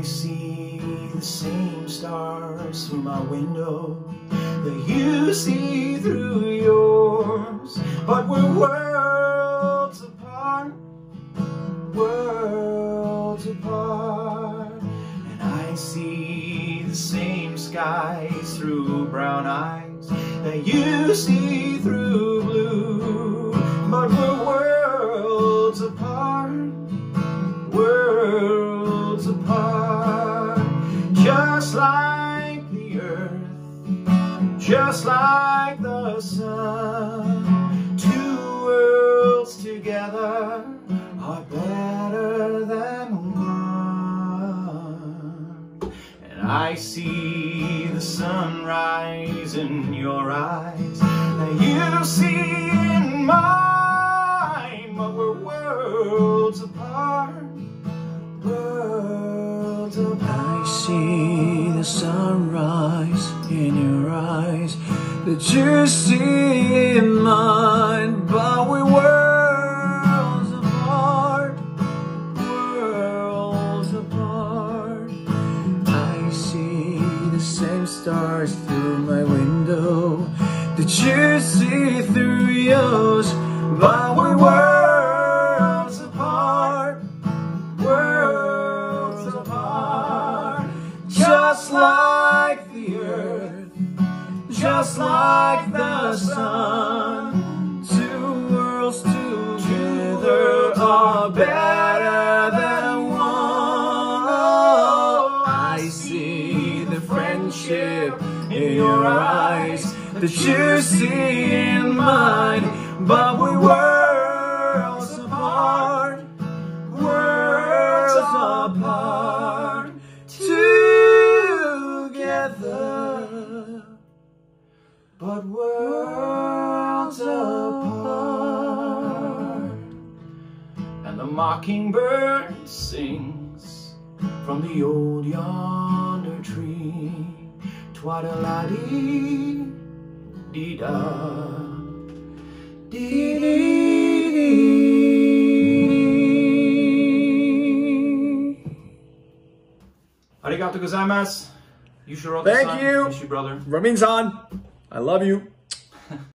the same stars through my window that you see through yours, but we're worlds apart, worlds apart. And I see the same skies through brown eyes that you see through just like the sun. Two worlds together are better than one. And I see the sunrise in your eyes that you see in mine, but we're worlds apart, worlds apart. I see the sunrise in your eyes that you see in mine, but we worlds apart, worlds apart. I see the same stars through my window that you see through yours, but we worlds just like the sun. Two worlds together are better than one. Oh, I see the friendship in your eyes that you see in mine, but we worlds but worlds apart. And the mockingbird sings from the old yonder tree. Twaddle-a-dee, dee-da, dee-dee-dee. Arigato gozaimasu. You sure wrote the Thank song? you. Miss you, brother. Ramin san, I love you.